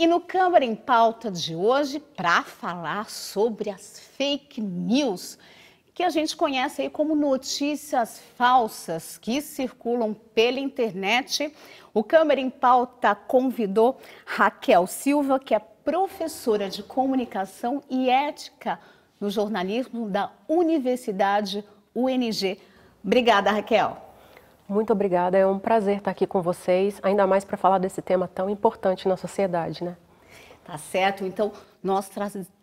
E no Câmara em Pauta de hoje, para falar sobre as fake news, que a gente conhece aí como notícias falsas que circulam pela internet, o Câmara em Pauta convidou Raquel Silva, que é professora de comunicação e ética no jornalismo da Universidade UNG. Obrigada, Raquel. Muito obrigada, é um prazer estar aqui com vocês, ainda mais para falar desse tema tão importante na sociedade, né? Tá certo, então nós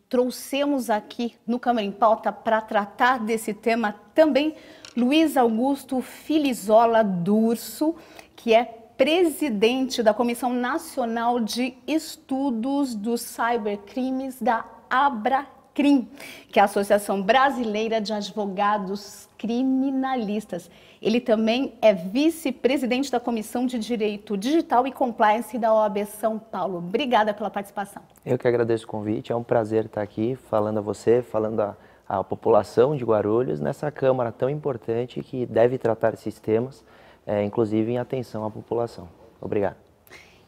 trouxemos aqui no Câmara em Pauta para tratar desse tema também Luiz Augusto Filizola Durso, que é presidente da Comissão Nacional de Estudos dos Cybercrimes da Abracrim, que é a Associação Brasileira de Advogados Criminalistas. Ele também é vice-presidente da Comissão de Direito Digital e Compliance da OAB São Paulo. Obrigada pela participação. Eu que agradeço o convite, é um prazer estar aqui falando a você, falando a, a população de Guarulhos nessa Câmara tão importante que deve tratar esses temas, é, inclusive em atenção à população. Obrigado.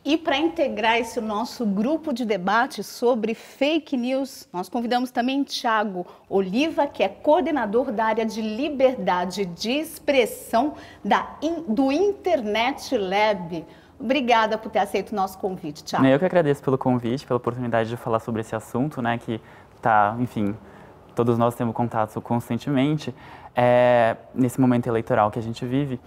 E para integrar esse nosso grupo de debate sobre fake news, nós convidamos também Tiago Oliva, que é coordenador da área de liberdade de expressão da, do Internet Lab. Obrigada por ter aceito o nosso convite, Tiago. Eu que agradeço pelo convite, pela oportunidade de falar sobre esse assunto, né, que tá, enfim, todos nós temos contato constantemente, é, nesse momento eleitoral que a gente vive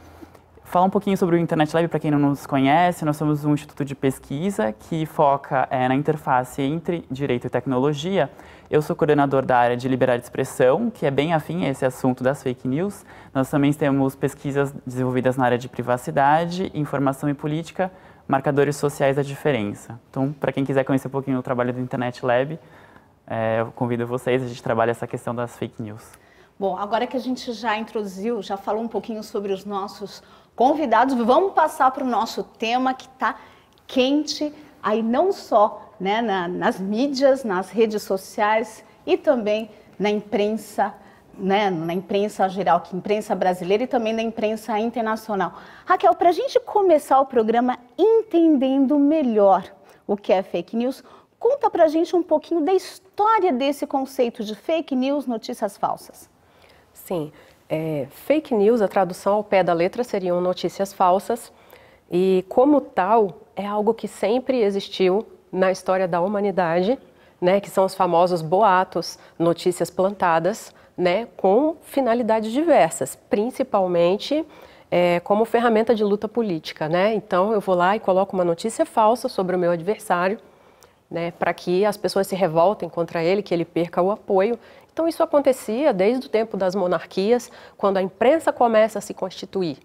falar um pouquinho sobre o Internet Lab, para quem não nos conhece, nós somos um instituto de pesquisa que foca é, na interface entre direito e tecnologia. Eu sou coordenador da área de liberdade de expressão, que é bem afim a esse assunto das fake news. Nós também temos pesquisas desenvolvidas na área de privacidade, informação e política, marcadores sociais da diferença. Então, para quem quiser conhecer um pouquinho o trabalho do Internet Lab, é, eu convido vocês, a gente trabalha essa questão das fake news. Bom, agora que a gente já introduziu, já falou um pouquinho sobre os nossos convidados, vamos passar para o nosso tema que está quente, aí não só né, na, nas mídias, nas redes sociais e também na imprensa, né, na imprensa geral, que imprensa brasileira e também na imprensa internacional. Raquel, para a gente começar o programa entendendo melhor o que é fake news, conta para a gente um pouquinho da história desse conceito de fake news, notícias falsas. Sim, é, fake news, a tradução ao pé da letra seriam notícias falsas, e como tal, é algo que sempre existiu na história da humanidade, né, que são os famosos boatos, notícias plantadas, né, com finalidades diversas, principalmente é, como ferramenta de luta política. Né? Então, eu vou lá e coloco uma notícia falsa sobre o meu adversário, né, para que as pessoas se revoltem contra ele, que ele perca o apoio então isso acontecia desde o tempo das monarquias, quando a imprensa começa a se constituir.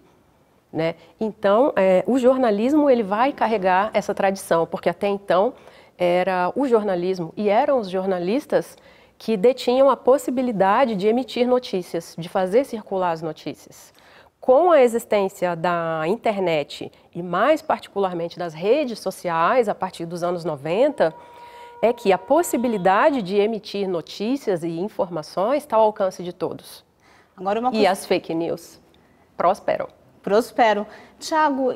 Né? Então, é, o jornalismo ele vai carregar essa tradição, porque até então era o jornalismo e eram os jornalistas que detinham a possibilidade de emitir notícias, de fazer circular as notícias. Com a existência da internet e mais particularmente das redes sociais a partir dos anos 90, é que a possibilidade de emitir notícias e informações está ao alcance de todos. Agora uma coisa... E as fake news prosperam. Prosperam. Tiago,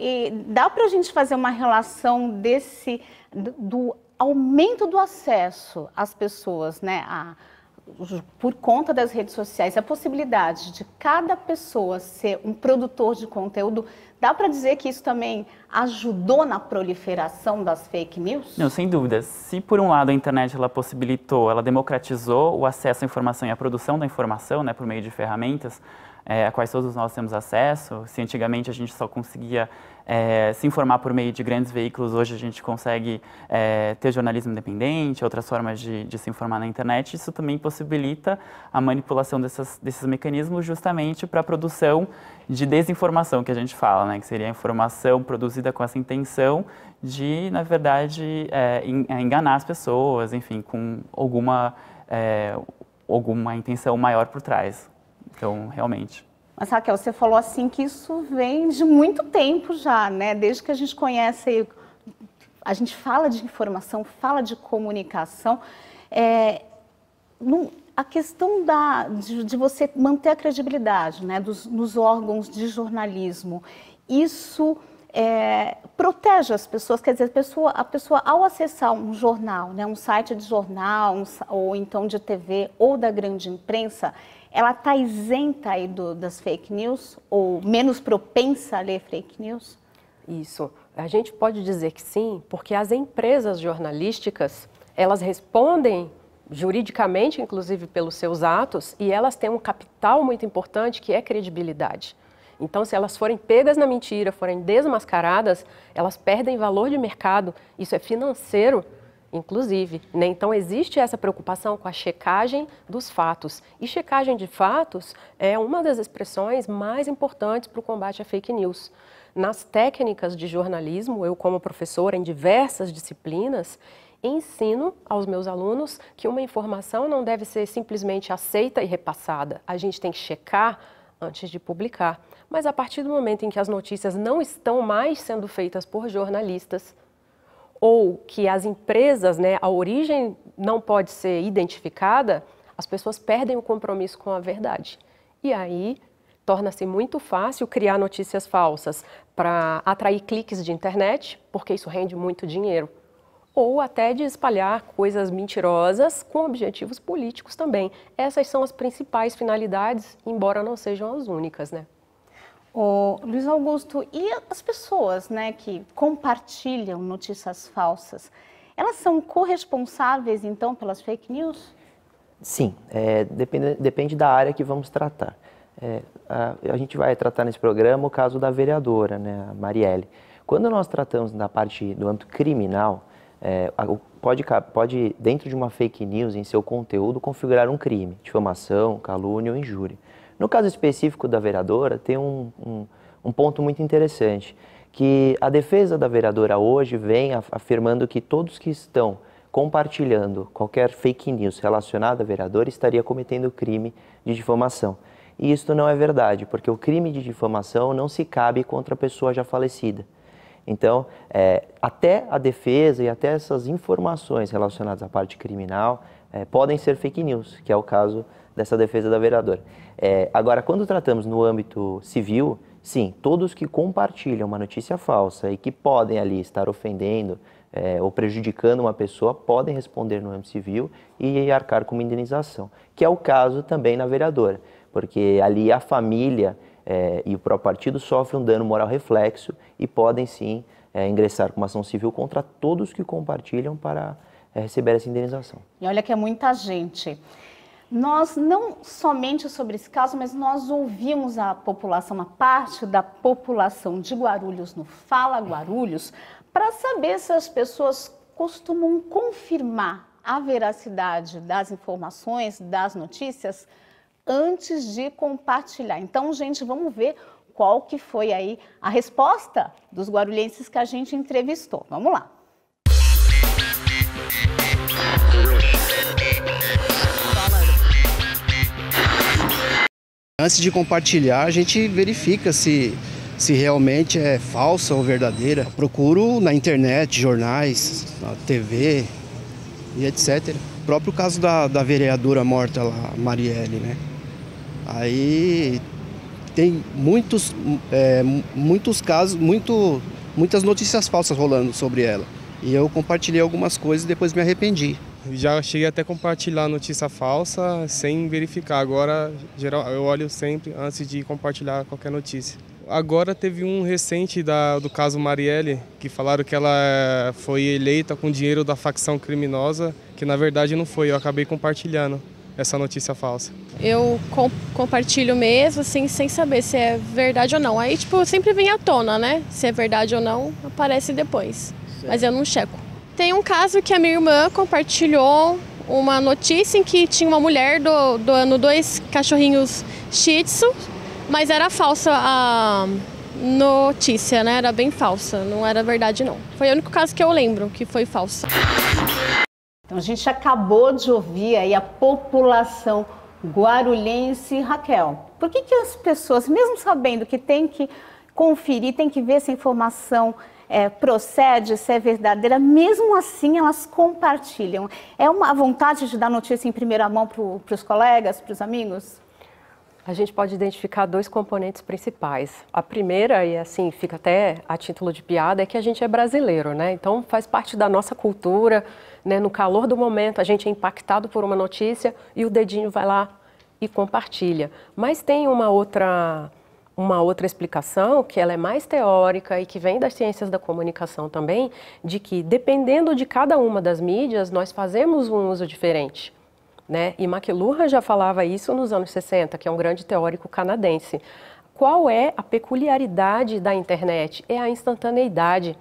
dá para a gente fazer uma relação desse do aumento do acesso às pessoas, né, a, por conta das redes sociais, a possibilidade de cada pessoa ser um produtor de conteúdo, dá para dizer que isso também ajudou na proliferação das fake news? Não, sem dúvida. Se por um lado a internet ela possibilitou, ela democratizou o acesso à informação e a produção da informação, né, por meio de ferramentas, é, a quais todos nós temos acesso. Se antigamente a gente só conseguia é, se informar por meio de grandes veículos, hoje a gente consegue é, ter jornalismo independente, outras formas de, de, se informar na internet. Isso também possibilita a manipulação dessas, desses mecanismos justamente para a produção de desinformação que a gente fala, né? que seria a informação produzida com essa intenção de, na verdade, é, é, enganar as pessoas, enfim, com alguma, é, alguma intenção maior por trás. Então, realmente. Mas Raquel, você falou assim que isso vem de muito tempo já, né? Desde que a gente conhece, a gente fala de informação, fala de comunicação. É, a questão da, de, de, você manter a credibilidade né, dos, nos órgãos de jornalismo, isso é, protege as pessoas, quer dizer, a pessoa, a pessoa ao acessar um jornal, né, um site de jornal, um, ou então de TV ou da grande imprensa, ela está isenta aí do, das fake news ou menos propensa a ler fake news? Isso. A gente pode dizer que sim, porque as empresas jornalísticas, elas respondem juridicamente, inclusive pelos seus atos, e elas têm um capital muito importante que é credibilidade. Então, se elas forem pegas na mentira, forem desmascaradas, elas perdem valor de mercado. Isso é financeiro, inclusive. Né? Então, existe essa preocupação com a checagem dos fatos. E checagem de fatos é uma das expressões mais importantes para o combate à fake news. Nas técnicas de jornalismo, eu, como professora em diversas disciplinas, ensino aos meus alunos que uma informação não deve ser simplesmente aceita e repassada. A gente tem que checar antes de publicar. Mas a partir do momento em que as notícias não estão mais sendo feitas por jornalistas, ou que as empresas, né, a origem não pode ser identificada, as pessoas perdem o compromisso com a verdade. E aí torna-se muito fácil criar notícias falsas para atrair cliques de internet, porque isso rende muito dinheiro. Ou até de espalhar coisas mentirosas com objetivos políticos também. Essas são as principais finalidades, embora não sejam as únicas, né? O Luiz Augusto, e as pessoas né, que compartilham notícias falsas, elas são corresponsáveis, então, pelas fake news? Sim, é, depende, depende da área que vamos tratar. É, a, a, gente vai tratar nesse programa o caso da vereadora, né, Marielle. Quando nós tratamos da parte do âmbito criminal, é, pode, pode, dentro de uma fake news, em seu conteúdo, configurar um crime, difamação, calúnia ou injúria. No caso específico da vereadora, tem um, um, um ponto muito interessante, que a defesa da vereadora hoje vem afirmando que todos que estão compartilhando qualquer fake news relacionada à vereadora estaria cometendo crime de difamação. E isso não é verdade, porque o crime de difamação não se cabe contra a pessoa já falecida. Então, é, até a defesa e até essas informações relacionadas à parte criminal é, podem ser fake news, que é o caso dessa defesa da vereadora. É, agora, quando tratamos no âmbito civil, sim, todos que compartilham uma notícia falsa e que podem ali estar ofendendo é, ou prejudicando uma pessoa podem responder no âmbito civil e arcar com uma indenização, que é o caso também na vereadora, porque ali a família é, e o próprio partido sofrem um dano moral reflexo e podem sim é, ingressar com uma ação civil contra todos que compartilham para é, receber essa indenização. E olha que é muita gente. Nós, não somente sobre esse caso, mas nós ouvimos a população, uma parte da população de Guarulhos no Fala Guarulhos, para saber se as pessoas costumam confirmar a veracidade das informações, das notícias, antes de compartilhar. Então, gente, vamos ver qual que foi aí a resposta dos guarulhenses que a gente entrevistou. Vamos lá. Antes de compartilhar, a gente verifica se, se realmente é falsa ou verdadeira. Procuro na internet, jornais, na TV e etc. O próprio caso da, da vereadora morta lá, Marielle, né? Aí tem muitos, é, muitos casos, muito, muitas notícias falsas rolando sobre ela. E eu compartilhei algumas coisas e depois me arrependi. Já cheguei até a compartilhar notícia falsa sem verificar. Agora, geral, eu olho sempre antes de compartilhar qualquer notícia. Agora teve um recente da, do caso Marielle, que falaram que ela foi eleita com dinheiro da facção criminosa, que na verdade não foi. Eu acabei compartilhando essa notícia falsa. Eu com, compartilho mesmo, assim, sem saber se é verdade ou não. Aí, tipo, sempre vem à tona, né? Se é verdade ou não, aparece depois. Mas eu não checo. Tem um caso que a minha irmã compartilhou uma notícia em que tinha uma mulher do, doando dois cachorrinhos shih tzu, mas era falsa a notícia, né? Era bem falsa, não era verdade não. Foi o único caso que eu lembro que foi falsa. Então a gente acabou de ouvir aí a população guarulhense Raquel. Por que, que as pessoas, mesmo sabendo que tem que conferir, tem que ver essa informação é, procede, se é verdadeira, mesmo assim elas compartilham. É uma vontade de dar notícia em primeira mão para os colegas, para os amigos? A gente pode identificar dois componentes principais. A primeira, e assim fica até a título de piada, é que a gente é brasileiro, né? Então faz parte da nossa cultura, né? No calor do momento, a gente é impactado por uma notícia e o dedinho vai lá e compartilha. Mas tem uma outra uma outra explicação, que ela é mais teórica e que vem das ciências da comunicação também, de que dependendo de cada uma das mídias, nós fazemos um uso diferente. Né? E McLuhan já falava isso nos anos 60, que é um grande teórico canadense. Qual é a peculiaridade da internet? É a instantaneidade.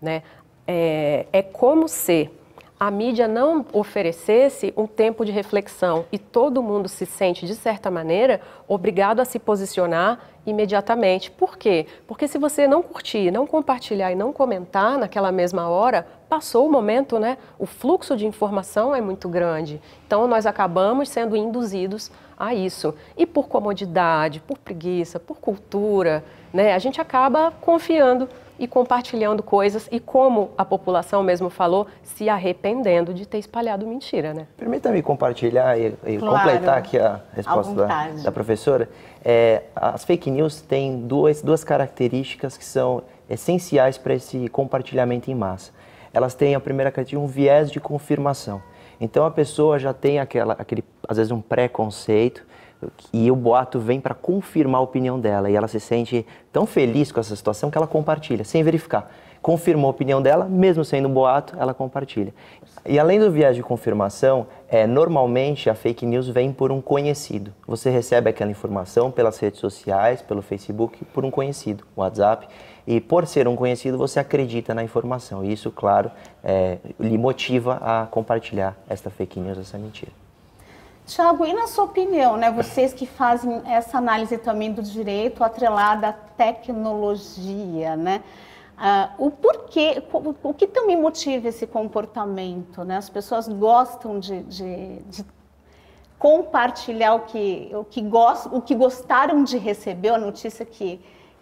Né? É, é como se a mídia não oferecesse um tempo de reflexão e todo mundo se sente, de certa maneira, obrigado a se posicionar imediatamente. Por quê? Porque se você não curtir, não compartilhar e não comentar naquela mesma hora, passou o momento, né? O fluxo de informação é muito grande. Então nós acabamos sendo induzidos a isso. E por comodidade, por preguiça, por cultura, né? A gente acaba confiando e compartilhando coisas e, como a população mesmo falou, se arrependendo de ter espalhado mentira, né? Permita-me compartilhar e, e claro, completar aqui a resposta da, da, professora. É, as fake news têm duas, duas características que são essenciais para esse compartilhamento em massa. Elas têm a primeira característica, um viés de confirmação. Então a pessoa já tem aquela, aquele, às vezes um preconceito e o boato vem para confirmar a opinião dela e ela se sente tão feliz com essa situação que ela compartilha, sem verificar. Confirmou a opinião dela, mesmo sendo um boato, ela compartilha. E além do viés de confirmação, é, normalmente a fake news vem por um conhecido. Você recebe aquela informação pelas redes sociais, pelo Facebook, por um conhecido, WhatsApp. E por ser um conhecido, você acredita na informação. E isso, claro, é, lhe motiva a compartilhar esta fake news, essa mentira. Tiago, e na sua opinião, né, vocês que fazem essa análise também do direito atrelada à tecnologia, né, uh, o porquê, o, o, que também motiva esse comportamento? Né? As pessoas gostam de, de, de compartilhar o que, o, que gost, o que gostaram de receber, a notícia que,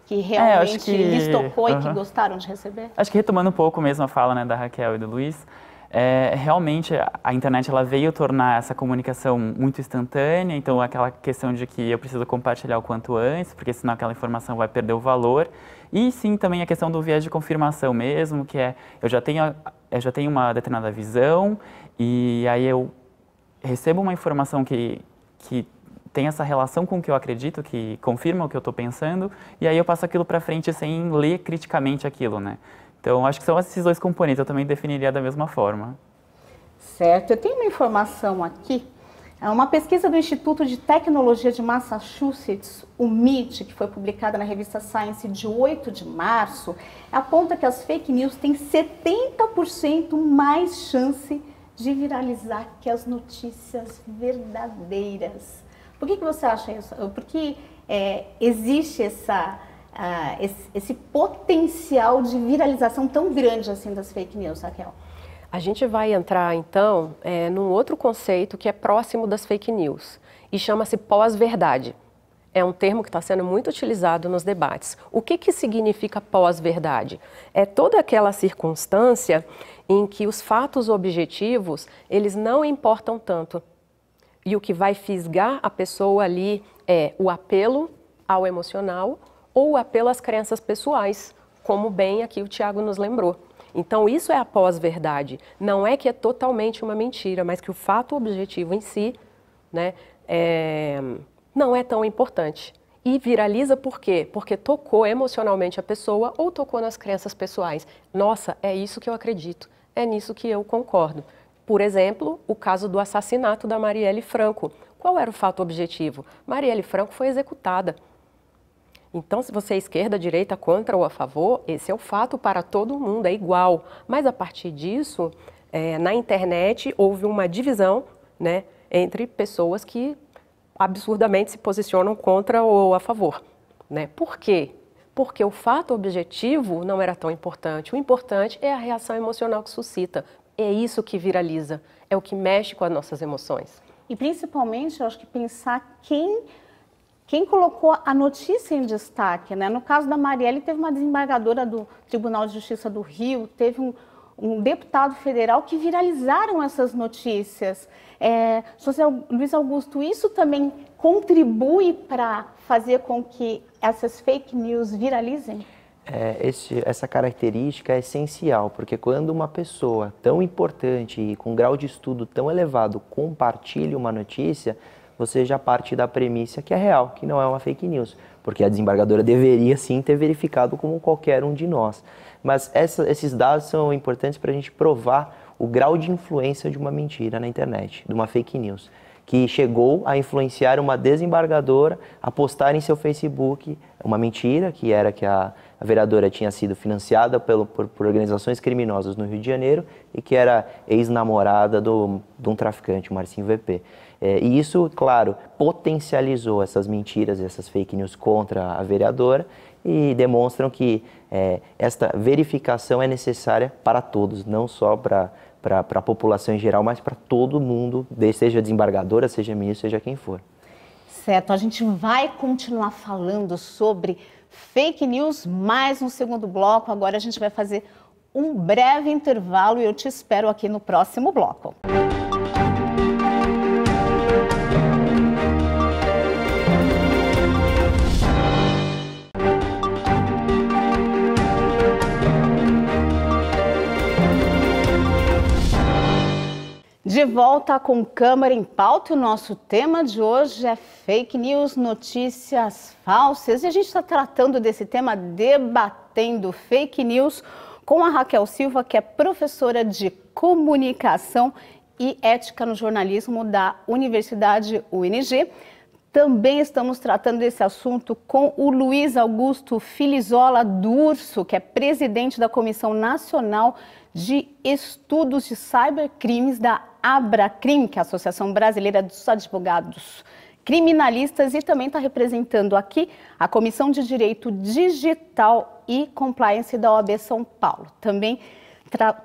que é, realmente é, que... lhes tocou uhum. e que gostaram de receber? Acho que retomando um pouco mesmo a fala né, da Raquel e do Luiz, é, realmente a internet ela veio tornar essa comunicação muito instantânea, então aquela questão de que eu preciso compartilhar o quanto antes, porque senão aquela informação vai perder o valor. E sim, também a questão do viés de confirmação mesmo, que é eu já tenho, eu já tenho uma determinada visão e aí eu recebo uma informação que, que tem essa relação com o que eu acredito, que confirma o que eu estou pensando, e aí eu passo aquilo para frente sem ler criticamente aquilo, né? Então, acho que são esses dois componentes, eu também definiria da mesma forma. Certo, eu tenho uma informação aqui. É uma pesquisa do Instituto de Tecnologia de Massachusetts, o MIT, que foi publicada na revista Science de 8 de março, aponta que as fake news têm 70% mais chance de viralizar que as notícias verdadeiras. Por que, que você acha isso? Porque é, existe essa ah, esse, esse, potencial de viralização tão grande assim das fake news, Raquel? A gente vai entrar então é, num outro conceito que é próximo das fake news e chama-se pós-verdade. É um termo que está sendo muito utilizado nos debates. O que, que significa pós-verdade? É toda aquela circunstância em que os fatos objetivos eles não importam tanto e o que vai fisgar a pessoa ali é o apelo ao emocional ou apelo às crenças pessoais, como bem aqui o Tiago nos lembrou. Então, isso é a pós-verdade. Não é que é totalmente uma mentira, mas que o fato objetivo em si né, é, não é tão importante. E viraliza por quê? Porque tocou emocionalmente a pessoa ou tocou nas crenças pessoais. Nossa, é isso que eu acredito, é nisso que eu concordo. Por exemplo, o caso do assassinato da Marielle Franco. Qual era o fato objetivo? Marielle Franco foi executada. Então, se você é esquerda, direita, contra ou a favor, esse é o fato para todo mundo, é igual. Mas a partir disso, é, na internet houve uma divisão né, entre pessoas que absurdamente se posicionam contra ou a favor. Né? Por quê? Porque o fato objetivo não era tão importante. O importante é a reação emocional que suscita. É isso que viraliza, é o que mexe com as nossas emoções. E principalmente, eu acho que pensar quem quem colocou a notícia em destaque, né? No caso da Marielle, teve uma desembargadora do Tribunal de Justiça do Rio, teve um, um deputado federal que viralizaram essas notícias. É, Luiz Augusto, isso também contribui para fazer com que essas fake news viralizem? É, esse, essa característica é essencial, porque quando uma pessoa tão importante e com grau de estudo tão elevado compartilha uma notícia, você já parte da premissa que é real, que não é uma fake news, porque a desembargadora deveria sim ter verificado como qualquer um de nós. Mas essa, esses dados são importantes para a gente provar o grau de influência de uma mentira na internet, de uma fake news, que chegou a influenciar uma desembargadora a postar em seu Facebook uma mentira, que era que a, a vereadora tinha sido financiada pelo, por, por, organizações criminosas no Rio de Janeiro e que era ex-namorada de um traficante, Marcinho VP. É, e isso, claro, potencializou essas mentiras, essas fake news contra a vereadora e demonstram que é, esta verificação é necessária para todos, não só para para a população em geral, mas para todo mundo, seja desembargadora, seja ministro, seja quem for. Certo, a gente vai continuar falando sobre fake news mais no segundo bloco. Agora a gente vai fazer um breve intervalo e eu te espero aqui no próximo bloco. De volta com Câmara em Pauta, o nosso tema de hoje é fake news, notícias falsas. E a gente está tratando desse tema, debatendo fake news, com a Raquel Silva, que é professora de comunicação e ética no jornalismo da Universidade UNG. Também estamos tratando desse assunto com o Luiz Augusto Filizola Durso, que é presidente da Comissão Nacional de Estudos de Cybercrimes da Abracrim, que é a Associação Brasileira dos Advogados Criminalistas, e também está representando aqui a Comissão de Direito Digital e Compliance da OAB São Paulo. Também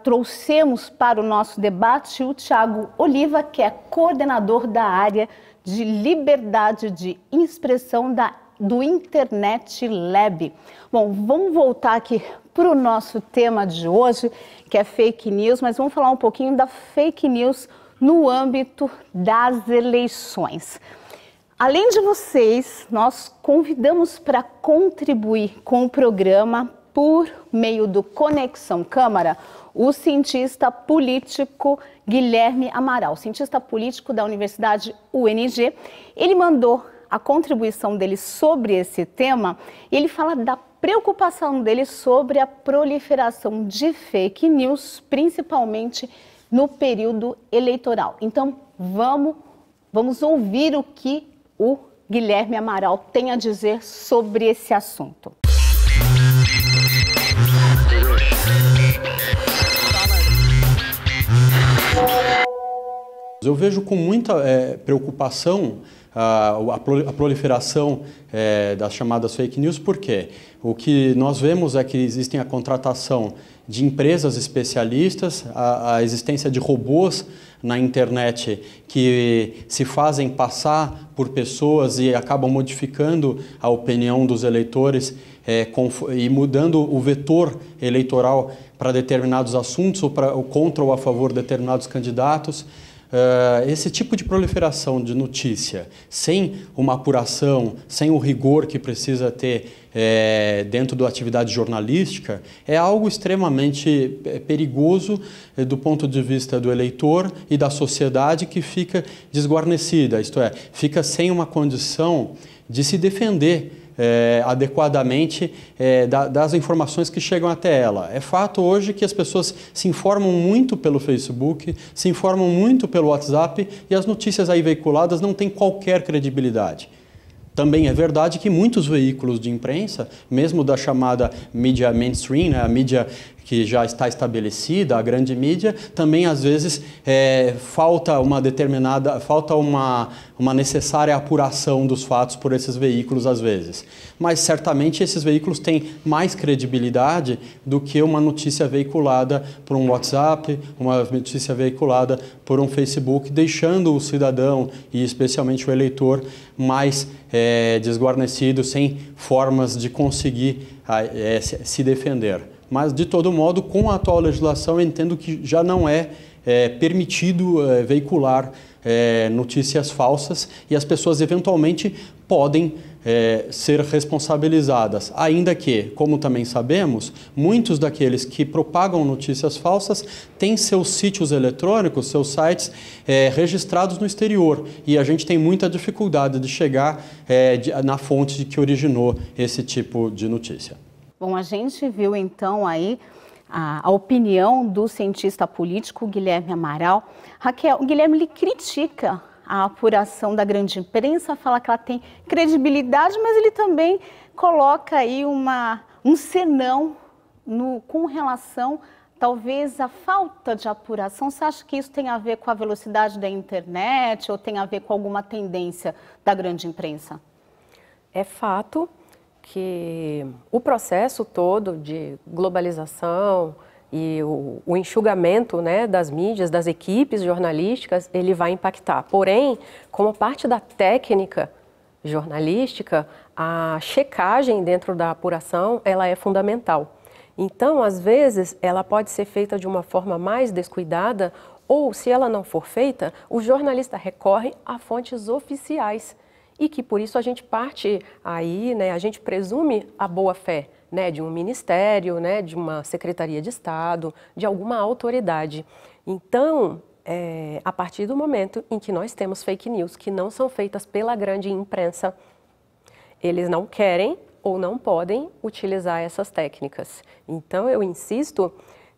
trouxemos para o nosso debate o Tiago Oliva, que é coordenador da área de liberdade de expressão da, do Internet Lab. Bom, vamos voltar aqui para o nosso tema de hoje, que é fake news, mas vamos falar um pouquinho da fake news no âmbito das eleições. Além de vocês, nós convidamos para contribuir com o programa por meio do Conexão Câmara o cientista político Guilherme Amaral, cientista político da Universidade UNG. Ele mandou a contribuição dele sobre esse tema e ele fala da preocupação dele sobre a proliferação de fake news, principalmente no período eleitoral. Então, vamos, vamos ouvir o que o Guilherme Amaral tem a dizer sobre esse assunto. Eu vejo com muita é, preocupação a, proliferação é, das chamadas fake news, por quê? O que nós vemos é que existem a contratação de empresas especialistas, a, a existência de robôs na internet que se fazem passar por pessoas e acabam modificando a opinião dos eleitores é, e mudando o vetor eleitoral para determinados assuntos ou, pra, ou contra ou a favor de determinados candidatos. Uh, esse tipo de proliferação de notícia, sem uma apuração, sem o rigor que precisa ter é, dentro da atividade jornalística, é algo extremamente eh, perigoso é, do ponto de vista do eleitor e da sociedade que fica desguarnecida, isto é, fica sem uma condição de se defender é, adequadamente é, da, das informações que chegam até ela. É fato hoje que as pessoas se informam muito pelo Facebook, se informam muito pelo WhatsApp e as notícias aí veiculadas não têm qualquer credibilidade. Também é verdade que muitos veículos de imprensa, mesmo da chamada mídia mainstream, né, a mídia que já está estabelecida, a grande mídia, também às vezes é, falta uma determinada, falta uma, uma necessária apuração dos fatos por esses veículos às vezes. Mas certamente esses veículos têm mais credibilidade do que uma notícia veiculada por um WhatsApp, uma notícia veiculada por um Facebook, deixando o cidadão e especialmente o eleitor mais é, desguarnecido, sem formas de conseguir é, se defender. Mas de todo modo, com a atual legislação, entendo que já não é, é permitido é, veicular é, notícias falsas e as pessoas eventualmente podem é, ser responsabilizadas. Ainda que, como também sabemos, muitos daqueles que propagam notícias falsas têm seus sítios eletrônicos, seus sites é, registrados no exterior e a gente tem muita dificuldade de chegar é, de, na fonte de que originou esse tipo de notícia. Bom, a gente viu então aí a, opinião do cientista político Guilherme Amaral. Raquel, o Guilherme ele critica a apuração da grande imprensa, fala que ela tem credibilidade, mas ele também coloca aí uma, um senão no, com relação talvez a falta de apuração. Você acha que isso tem a ver com a velocidade da internet ou tem a ver com alguma tendência da grande imprensa? É fato que o processo todo de globalização, e o, o, enxugamento né, das mídias, das equipes jornalísticas, ele vai impactar. Porém, como parte da técnica jornalística, a checagem dentro da apuração ela é fundamental. Então, às vezes, ela pode ser feita de uma forma mais descuidada ou, se ela não for feita, o jornalista recorre a fontes oficiais e que por isso a gente parte aí, né, a gente presume a boa fé né, de um ministério, né, de uma secretaria de Estado, de alguma autoridade. Então, é, a partir do momento em que nós temos fake news que não são feitas pela grande imprensa, eles não querem ou não podem utilizar essas técnicas. Então, eu insisto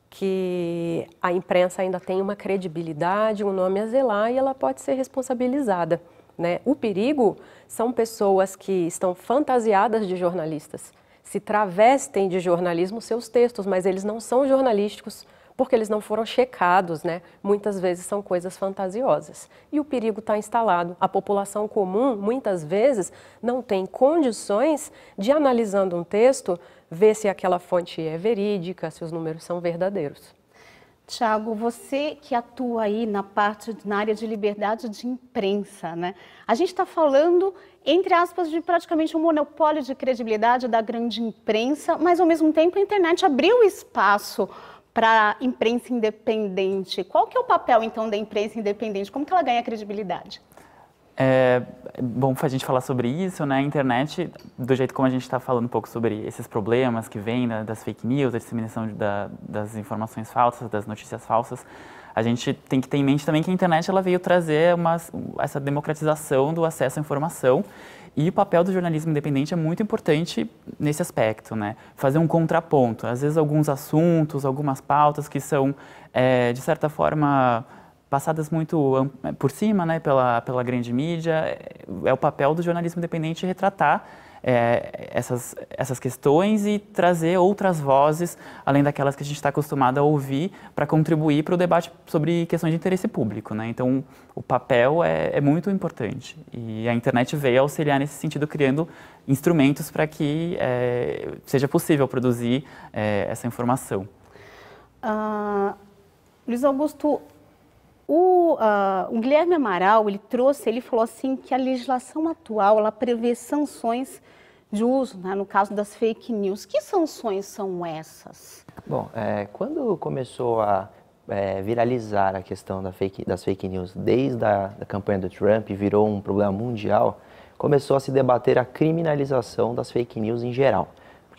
que a imprensa ainda tem uma credibilidade, um nome a zelar e ela pode ser responsabilizada. Né? O perigo são pessoas que estão fantasiadas de jornalistas se travestem de jornalismo seus textos, mas eles não são jornalísticos porque eles não foram checados, né? Muitas vezes são coisas fantasiosas. E o perigo está instalado. A população comum, muitas vezes, não tem condições de, analisando um texto, ver se aquela fonte é verídica, se os números são verdadeiros. Tiago, você que atua aí na parte, na área de liberdade de imprensa, né? A gente está falando, entre aspas, de praticamente um monopólio de credibilidade da grande imprensa, mas ao mesmo tempo a internet abriu espaço para a imprensa independente. Qual que é o papel, então, da imprensa independente? Como que ela ganha credibilidade? É bom a gente falar sobre isso, né? A internet, do jeito como a gente está falando um pouco sobre esses problemas que vêm da, das fake news, da disseminação de, da, das informações falsas, das notícias falsas, a gente tem que ter em mente também que a internet ela veio trazer uma, essa democratização do acesso à informação e o papel do jornalismo independente é muito importante nesse aspecto, né? Fazer um contraponto. Às vezes alguns assuntos, algumas pautas que são, é, de certa forma, passadas muito por cima né, pela, pela grande mídia. É, é o papel do jornalismo independente retratar é, essas, essas questões e trazer outras vozes, além daquelas que a gente está acostumado a ouvir, para contribuir para o debate sobre questões de interesse público. Né? Então, o papel é, é, muito importante. E a internet veio auxiliar nesse sentido, criando instrumentos para que é, seja possível produzir é, essa informação. Uh, Luiz Augusto, o, uh, o, Guilherme Amaral, ele trouxe, ele falou assim que a legislação atual, ela prevê sanções de uso, né, no caso das fake news. Que sanções são essas? Bom, é, quando começou a é, viralizar a questão da fake, das fake news, desde a da campanha do Trump, virou um problema mundial, começou a se debater a criminalização das fake news em geral.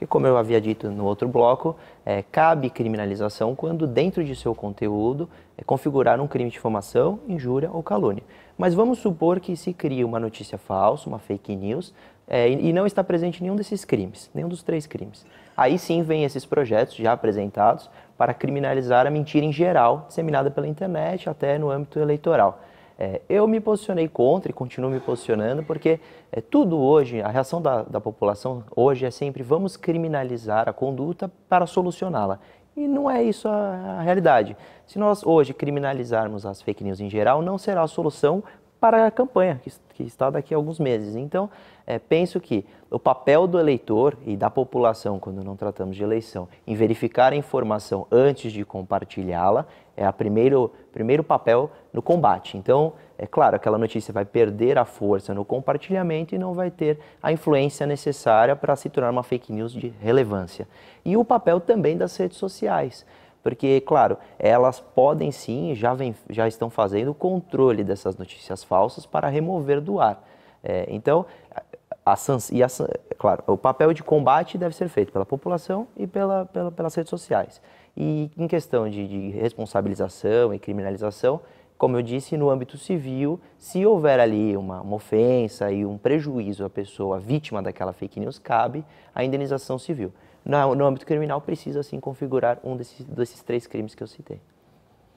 Porque, como eu havia dito no outro bloco, é, cabe criminalização quando, dentro de seu conteúdo, é configurar um crime de difamação, injúria ou calúnia. Mas vamos supor que se cria uma notícia falsa, uma fake news, é, e não está presente nenhum desses crimes, nenhum dos três crimes. Aí sim vem esses projetos já apresentados para criminalizar a mentira em geral, disseminada pela internet, até no âmbito eleitoral. É, eu me posicionei contra e continuo me posicionando porque é, tudo hoje, a reação da, da população hoje é sempre vamos criminalizar a conduta para solucioná-la. E não é isso a, a, realidade. Se nós hoje criminalizarmos as fake news em geral, não será a solução para a campanha que, que está daqui a alguns meses. Então, é, penso que o papel do eleitor e da população, quando não tratamos de eleição, em verificar a informação antes de compartilhá-la, é o primeiro, primeiro papel no combate. Então, é claro, aquela notícia vai perder a força no compartilhamento e não vai ter a influência necessária para se tornar uma fake news de relevância. E o papel também das redes sociais. Porque, claro, elas podem sim, já, vem, já estão fazendo o controle dessas notícias falsas para remover do ar. É, então, a, e a, claro, o papel de combate deve ser feito pela população e pela, pela pelas redes sociais. E em questão de, de responsabilização e criminalização, como eu disse, no âmbito civil, se houver ali uma, uma, ofensa e um prejuízo à pessoa vítima daquela fake news, cabe a indenização civil. No, no âmbito criminal, precisa sim configurar um desses, desses três crimes que eu citei.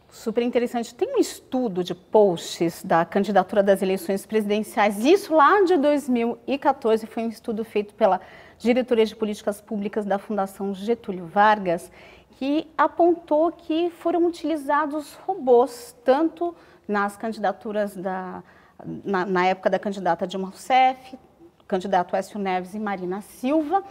Super interessante. Tem um estudo de posts da candidatura das eleições presidenciais, isso lá de 2014, foi um estudo feito pela Diretoria de Políticas Públicas da Fundação Getúlio Vargas, que apontou que foram utilizados robôs, tanto nas candidaturas da, na, na época da candidata Dilma Rousseff, candidato Écio Neves e Marina Silva,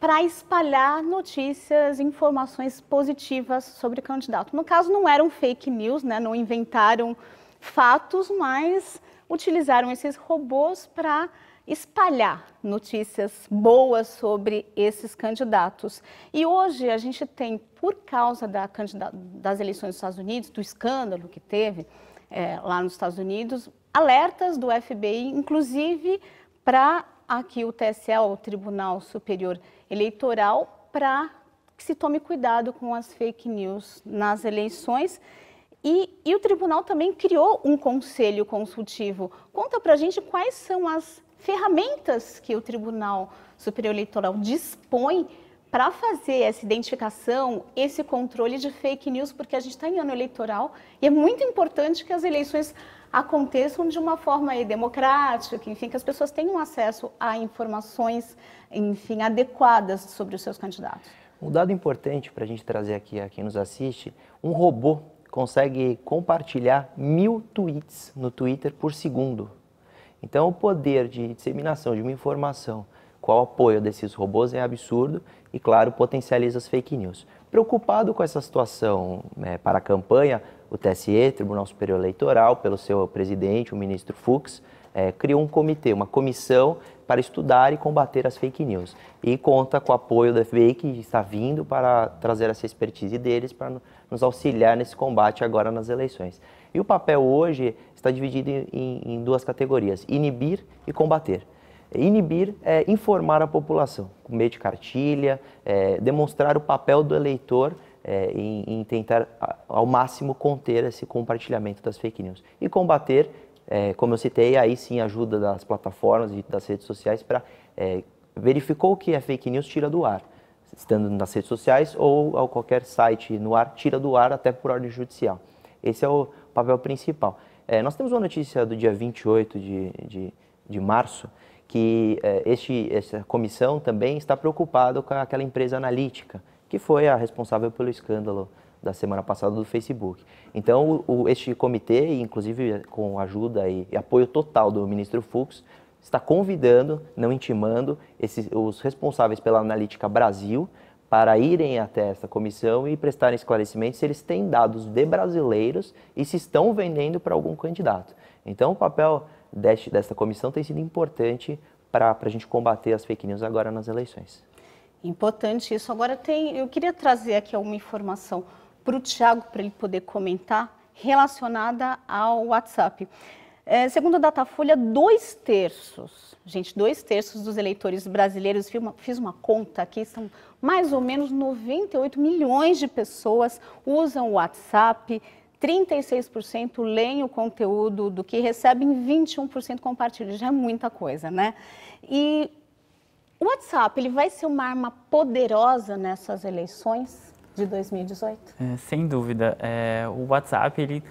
para espalhar notícias, informações positivas sobre o candidato. No caso, não eram fake news, né? não inventaram fatos, mas utilizaram esses robôs para espalhar notícias boas sobre esses candidatos. E hoje a gente tem, por causa da das eleições dos Estados Unidos, do escândalo que teve é, lá nos Estados Unidos, alertas do FBI, inclusive para aqui o TSE, o Tribunal Superior Eleitoral, para que se tome cuidado com as fake news nas eleições. E, e o tribunal também criou um conselho consultivo. Conta para a gente quais são as ferramentas que o Tribunal Superior Eleitoral dispõe para fazer essa identificação, esse controle de fake news, porque a gente está em ano eleitoral e é muito importante que as eleições aconteçam de uma forma democrática, enfim, que as pessoas tenham acesso a informações, enfim, adequadas sobre os seus candidatos. Um dado importante para a gente trazer aqui a quem nos assiste, um robô consegue compartilhar mil tweets no Twitter por segundo. Então, o poder de disseminação de uma informação com o apoio desses robôs é absurdo e, claro, potencializa as fake news. Preocupado com essa situação né, para a campanha, o TSE, Tribunal Superior Eleitoral, pelo seu presidente, o ministro Fux, é, criou um comitê, uma comissão para estudar e combater as fake news. E conta com o apoio da FBI, que está vindo para trazer essa expertise deles para nos auxiliar nesse combate agora nas eleições. E o papel hoje está dividido em, em duas categorias: inibir e combater. Inibir é informar a população, com meio de cartilha, é, demonstrar o papel do eleitor é, em, em, tentar ao máximo conter esse compartilhamento das fake news. E combater, é, como eu citei, aí sim ajuda das plataformas e das redes sociais para é, verificou que é fake news, tira do ar. Estando nas redes sociais ou ao qualquer site no ar, tira do ar até por ordem judicial. Esse é o papel principal. É, nós temos uma notícia do dia 28 de, de, de março que é, este, essa comissão também está preocupada com aquela empresa analítica, que foi a responsável pelo escândalo da semana passada do Facebook. Então, o, este comitê, inclusive com ajuda e, e, apoio total do ministro Fux, está convidando, não intimando, esses, os responsáveis pela Analítica Brasil para irem até essa comissão e prestarem esclarecimentos se eles têm dados de brasileiros e se estão vendendo para algum candidato. Então, o papel deste, desta comissão tem sido importante para a gente combater as fake news agora nas eleições. Importante isso. Agora, tem, eu queria trazer aqui uma informação para o Tiago, para ele poder comentar, relacionada ao WhatsApp. É, segundo a Datafolha, dois terços, gente, dois terços dos eleitores brasileiros, fiz uma, fiz uma conta aqui, são mais ou menos 98 milhões de pessoas usam o WhatsApp, 36% leem o conteúdo do que recebem, 21% compartilham, já é muita coisa, né? E o WhatsApp, ele vai ser uma arma poderosa nessas eleições de 2018? É, sem dúvida. É, o WhatsApp, ele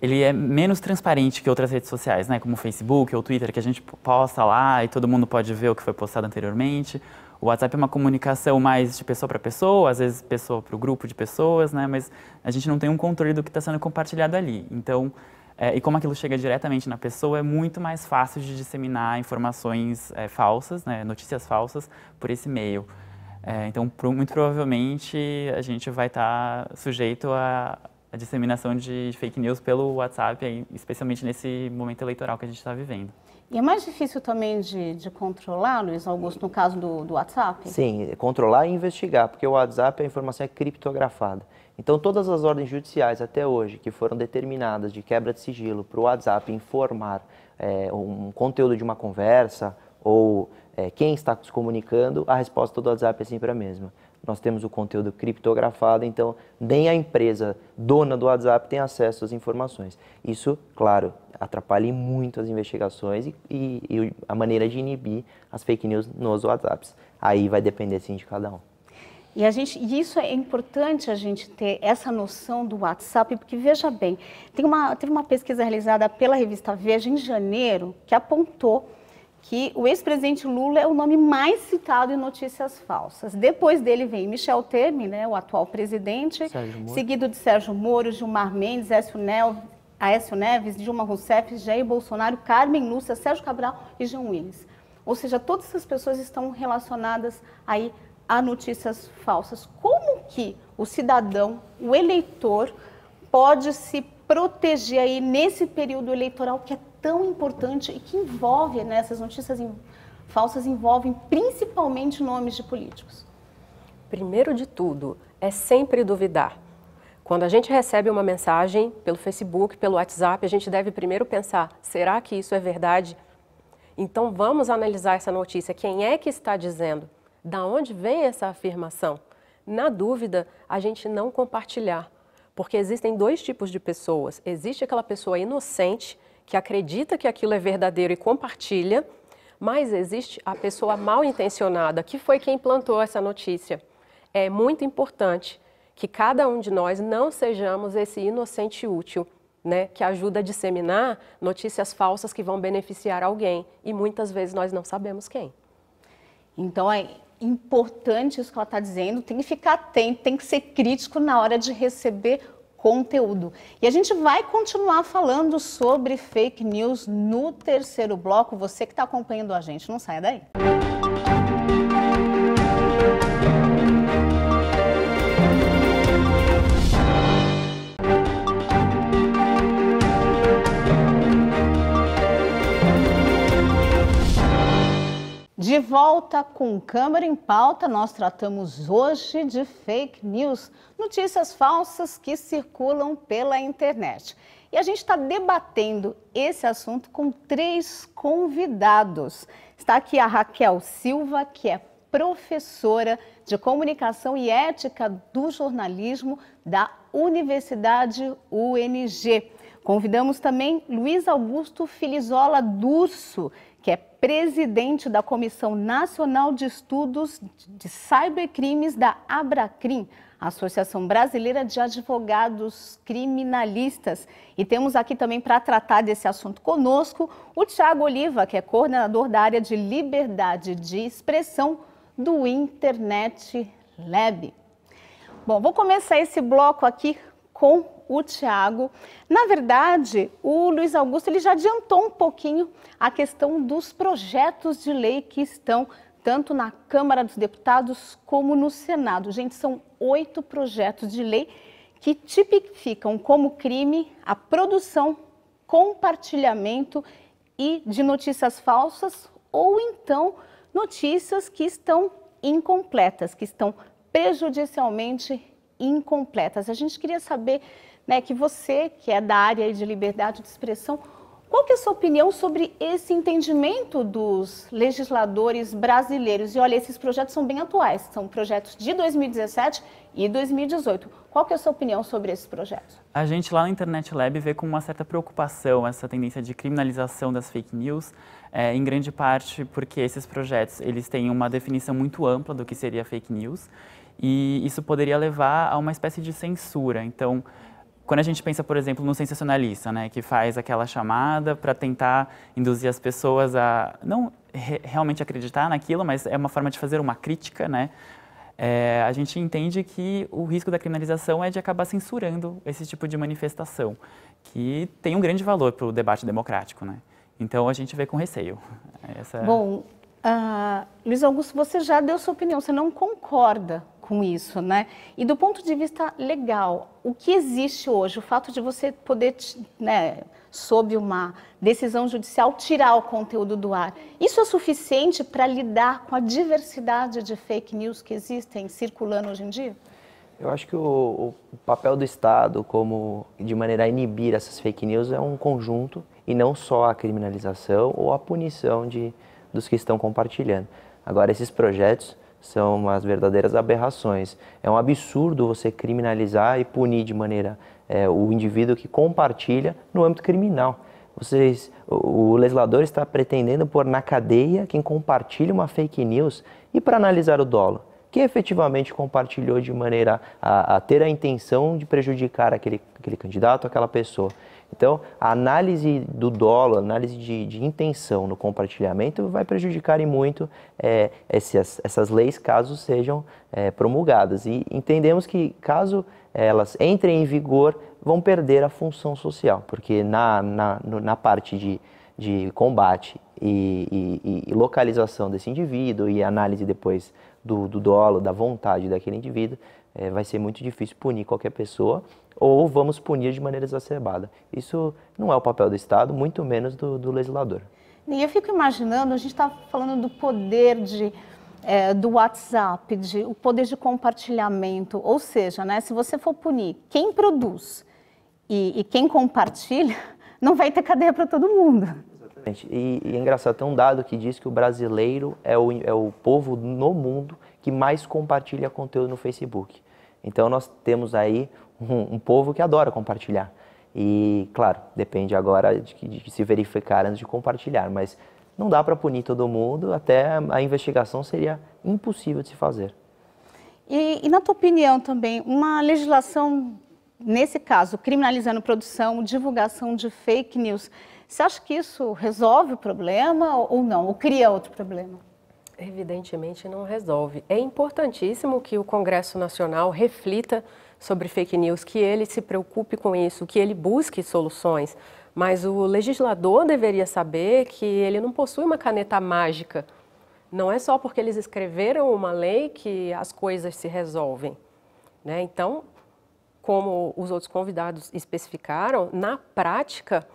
ele é menos transparente que outras redes sociais, né? Como o Facebook ou o Twitter, que a gente posta lá e todo mundo pode ver o que foi postado anteriormente. O WhatsApp é uma comunicação mais de pessoa para pessoa, às vezes pessoa para o grupo de pessoas, né? Mas a gente não tem um controle do que está sendo compartilhado ali. Então, é, e como aquilo chega diretamente na pessoa, é muito mais fácil de disseminar informações é, falsas, né? Notícias falsas por esse meio. É, então, muito provavelmente a gente vai estar tá sujeito a a disseminação de fake news pelo WhatsApp, especialmente nesse momento eleitoral que a gente está vivendo. E é mais difícil também de, de, controlar, Luiz Augusto, no caso do, do WhatsApp? Sim, controlar e investigar, porque o WhatsApp, a informação é criptografada. Então, todas as ordens judiciais até hoje que foram determinadas de quebra de sigilo para o WhatsApp informar é, um conteúdo de uma conversa ou é, quem está se comunicando, a resposta do WhatsApp é sempre a mesma nós temos o conteúdo criptografado, então nem a empresa dona do WhatsApp tem acesso às informações. Isso, claro, atrapalha muito as investigações e, e, e a maneira de inibir as fake news nos WhatsApps. Aí vai depender sim de cada um. E a gente, e isso é importante a gente ter essa noção do WhatsApp, porque veja bem, tem uma, teve uma pesquisa realizada pela revista Veja em janeiro que apontou que o ex-presidente Lula é o nome mais citado em notícias falsas. Depois dele vem Michel Temer, né, o atual presidente, seguido de Sérgio Moro, Gilmar Mendes, Écio Neves, Aécio Neves, Dilma Rousseff, Jair Bolsonaro, Carmen Lúcia, Sérgio Cabral e João Willis. Ou seja, todas essas pessoas estão relacionadas aí a notícias falsas. Como que o cidadão, o eleitor, pode se proteger aí nesse período eleitoral que é tão importante e que envolve, né, essas notícias falsas envolvem principalmente nomes de políticos? Primeiro de tudo, é sempre duvidar. Quando a gente recebe uma mensagem pelo Facebook, pelo WhatsApp, a gente deve primeiro pensar: será que isso é verdade? Então vamos analisar essa notícia. Quem é que está dizendo? Da onde vem essa afirmação? Na dúvida, a gente não compartilhar. Porque existem dois tipos de pessoas. Existe aquela pessoa inocente que acredita que aquilo é verdadeiro e compartilha, mas existe a pessoa mal intencionada, que foi quem plantou essa notícia. É muito importante que cada um de nós não sejamos esse inocente útil, né, que ajuda a disseminar notícias falsas que vão beneficiar alguém e muitas vezes nós não sabemos quem. Então é importante isso que ela está dizendo, tem que ficar atento, tem que ser crítico na hora de receber conteúdo. E a gente vai continuar falando sobre fake news no terceiro bloco. Você que está acompanhando a gente, não saia daí. De volta com Câmara em Pauta, nós tratamos hoje de fake news, notícias falsas que circulam pela internet. E a gente está debatendo esse assunto com três convidados. Está aqui a Raquel Silva, que é professora de Comunicação e Ética do Jornalismo da Universidade UNG. Convidamos também Luiz Augusto Filizola Durso, que é presidente da Comissão Nacional de Estudos de Cybercrimes da Abracrim, Associação Brasileira de Advogados Criminalistas. E temos aqui também para tratar desse assunto conosco o Tiago Oliva, que é coordenador da área de liberdade de expressão do Internet Lab. Bom, vou começar esse bloco aqui com o Tiago. Na verdade, o Luiz Augusto ele já adiantou um pouquinho a questão dos projetos de lei que estão tanto na Câmara dos Deputados como no Senado. Gente, são oito projetos de lei que tipificam como crime a produção, compartilhamento e de notícias falsas ou então notícias que estão incompletas, que estão prejudicialmente incompletas. A gente queria saber né, que você, que é da área de liberdade de expressão, qual que é a sua opinião sobre esse entendimento dos legisladores brasileiros? E olha, esses projetos são bem atuais, são projetos de 2017 e 2018. Qual que é a sua opinião sobre esses projetos? A gente lá no Internet Lab vê com uma certa preocupação essa tendência de criminalização das fake news, é, em grande parte porque esses projetos eles têm uma definição muito ampla do que seria fake news e isso poderia levar a uma espécie de censura. Então, quando a gente pensa, por exemplo, no sensacionalista, né, que faz aquela chamada para tentar induzir as pessoas a não re realmente acreditar naquilo, mas é uma forma de fazer uma crítica, né, é, a gente entende que o risco da criminalização é de acabar censurando esse tipo de manifestação, que tem um grande valor para o debate democrático, né? Então a gente vê com receio. Essa... Bom, uh, Luiz Augusto, você já deu sua opinião, você não concorda com isso, né? E do ponto de vista legal, o que existe hoje, o fato de você poder, né, sob uma decisão judicial, tirar o conteúdo do ar, isso é suficiente para lidar com a diversidade de fake news que existem circulando hoje em dia? Eu acho que o, o, papel do Estado, como de maneira a inibir essas fake news, é um conjunto e não só a criminalização ou a punição de, dos que estão compartilhando. Agora, esses projetos são umas verdadeiras aberrações. É um absurdo você criminalizar e punir de maneira é, o indivíduo que compartilha no âmbito criminal. Vocês, o, o legislador está pretendendo pôr na cadeia quem compartilha uma fake news e para analisar o dolo que efetivamente compartilhou de maneira a, a, ter a intenção de prejudicar aquele, aquele candidato, aquela pessoa. Então, a análise do a análise de, de intenção no compartilhamento vai prejudicar muito é, essas, essas leis caso sejam é, promulgadas. E entendemos que caso elas entrem em vigor, vão perder a função social, porque na, na, na parte de, de combate e, e, e, localização desse indivíduo e análise depois do, do dolo, da vontade daquele indivíduo, é, vai ser muito difícil punir qualquer pessoa ou vamos punir de maneira exacerbada. Isso não é o papel do Estado, muito menos do, do legislador. E eu fico imaginando, a gente está falando do poder de, é, do WhatsApp, de, o poder de compartilhamento, ou seja, né, se você for punir quem produz e, e quem compartilha, não vai ter cadeia para todo mundo. E, e, é engraçado, tem um dado que diz que o brasileiro é o, é o povo no mundo que mais compartilha conteúdo no Facebook. Então nós temos aí um, um povo que adora compartilhar. E, claro, depende agora de, de se verificar antes de compartilhar, mas não dá para punir todo mundo, até a investigação seria impossível de se fazer. E, e, na tua opinião também, uma legislação, nesse caso, criminalizando produção, divulgação de fake news, você acha que isso resolve o problema ou não? Ou cria outro problema? Evidentemente não resolve. É importantíssimo que o Congresso Nacional reflita sobre fake news, que ele se preocupe com isso, que ele busque soluções. Mas o legislador deveria saber que ele não possui uma caneta mágica. Não é só porque eles escreveram uma lei que as coisas se resolvem. Né? Então, como os outros convidados especificaram, na prática,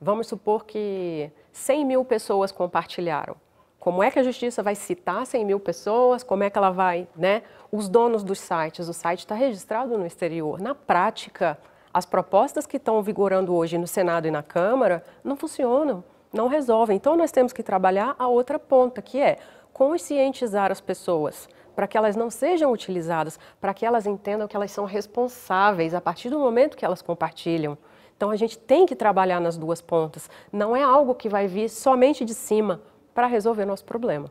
vamos supor que 100 mil pessoas compartilharam. Como é que a justiça vai citar 100 mil pessoas? Como é que ela vai, né? Os donos dos sites, o site está registrado no exterior. Na prática, as propostas que estão vigorando hoje no Senado e na Câmara não funcionam, não resolvem. Então, nós temos que trabalhar a outra ponta, que é conscientizar as pessoas para que elas não sejam utilizadas, para que elas entendam que elas são responsáveis a partir do momento que elas compartilham. Então, a gente tem que trabalhar nas duas pontas. Não é algo que vai vir somente de cima para resolver nosso problema.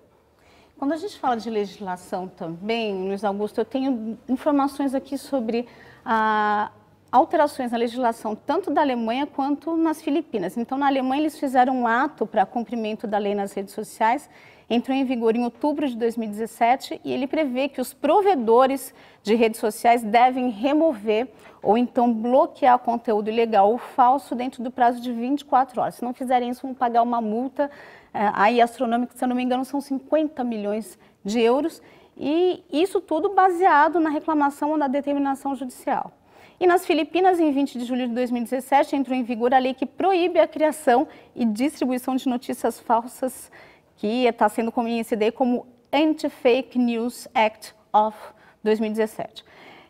Quando a gente fala de legislação também, Luiz Augusto, eu tenho informações aqui sobre ah, alterações na legislação tanto da Alemanha quanto nas Filipinas. Então, na Alemanha, eles fizeram um ato para cumprimento da lei nas redes sociais entrou em vigor em outubro de 2017 e ele prevê que os provedores de redes sociais devem remover ou então bloquear conteúdo ilegal ou falso dentro do prazo de 24 horas. Se não fizerem isso, vão pagar uma multa é, aí astronômica, se eu não me engano, são 50 milhões de euros. E isso tudo baseado na reclamação ou na determinação judicial. E nas Filipinas, em 20 de julho de 2017, entrou em vigor a lei que proíbe a criação e distribuição de notícias falsas que está sendo conhecida como Anti-Fake News Act of 2017.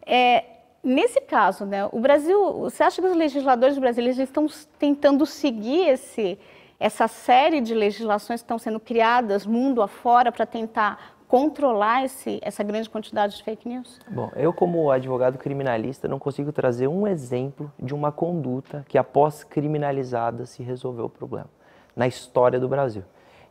É, nesse caso, né, o Brasil, você acha que os legisladores brasileiros estão tentando seguir esse, essa série de legislações que estão sendo criadas mundo afora para tentar controlar esse, essa grande quantidade de fake news? Bom, eu como advogado criminalista não consigo trazer um exemplo de uma conduta que após criminalizada se resolveu o problema na história do Brasil